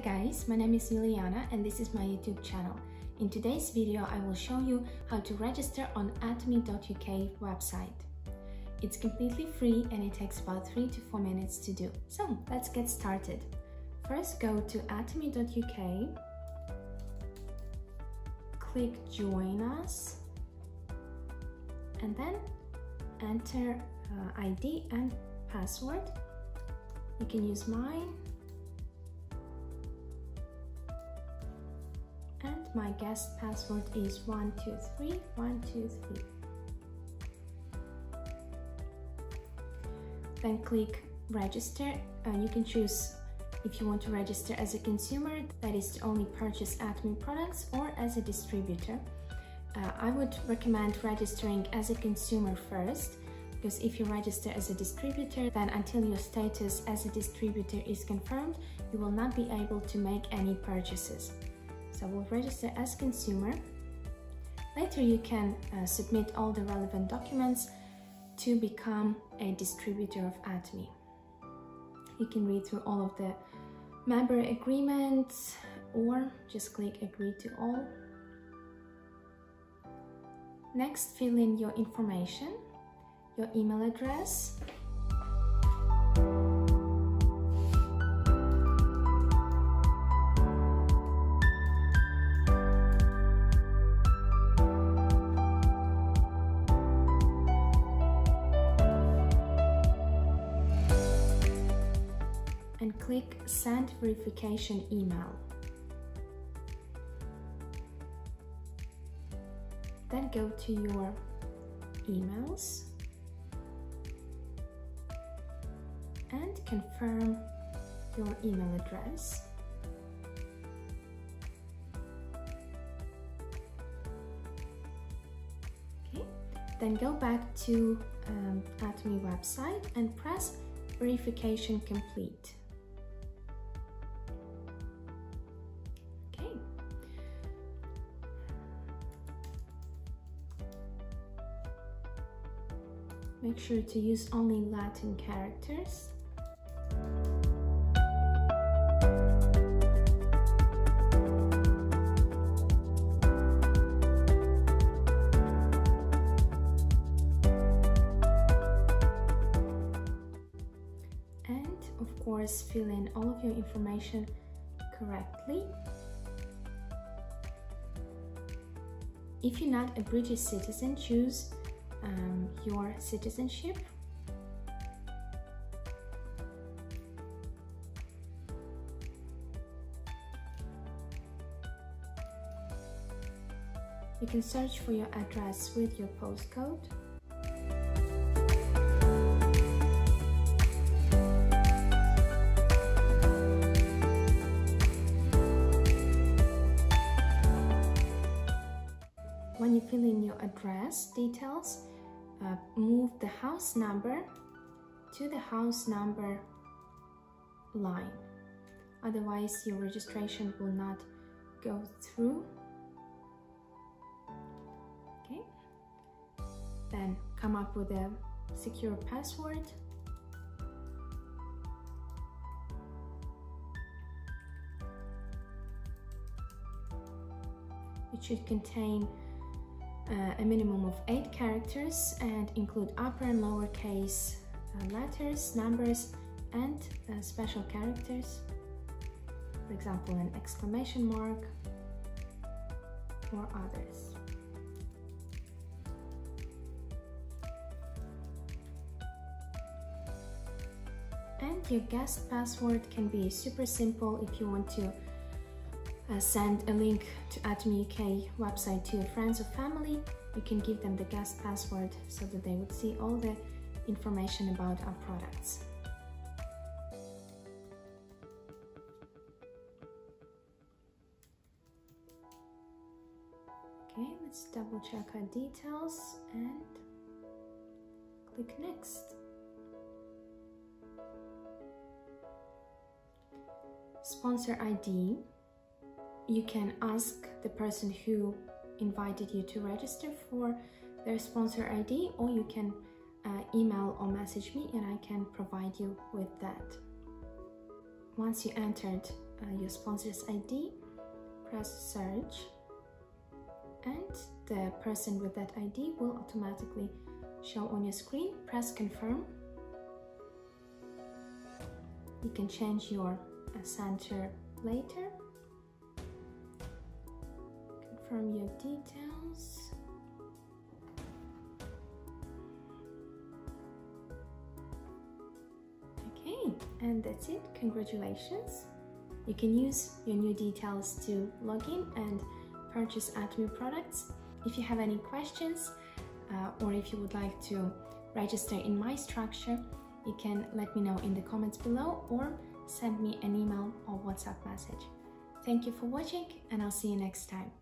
guys, my name is Uliana and this is my YouTube channel. In today's video, I will show you how to register on atomy.uk website. It's completely free and it takes about 3 to 4 minutes to do. So let's get started. First go to atomy.uk, click join us and then enter uh, ID and password. You can use mine and my guest password is 123123. Then click register and you can choose if you want to register as a consumer, that is to only purchase Atomy products or as a distributor. Uh, I would recommend registering as a consumer first because if you register as a distributor, then until your status as a distributor is confirmed, you will not be able to make any purchases. So we'll register as consumer. Later you can uh, submit all the relevant documents to become a distributor of Atomy. You can read through all of the member agreements or just click agree to all. Next, fill in your information, your email address, and click Send Verification Email. Then go to your emails and confirm your email address. Okay, then go back to um, Atomy website and press verification complete. Make sure to use only Latin characters. And of course, fill in all of your information correctly. If you're not a British citizen, choose um, your citizenship. You can search for your address with your postcode. When you fill in your address details, uh, move the house number to the house number line. Otherwise, your registration will not go through. Okay. Then come up with a secure password. It should contain a minimum of 8 characters and include upper and lower case uh, letters, numbers and uh, special characters. For example, an exclamation mark or others. And your guest password can be super simple if you want to uh, Uh, send a link to Atomy UK website to your friends or family, you can give them the guest password so that they would see all the information about our products. Okay, let's double check our details and click next. Sponsor ID you can ask the person who invited you to register for their sponsor ID or you can uh, email or message me and I can provide you with that. Once you entered uh, your sponsor's ID, press search, and the person with that ID will automatically show on your screen. Press confirm. You can change your uh, center later. Confirm your details. Okay, and that's it. Congratulations. You can use your new details to log in and purchase Atomy products. If you have any questions uh, or if you would like to register in my structure, you can let me know in the comments below or send me an email or WhatsApp message. Thank you for watching and I'll see you next time.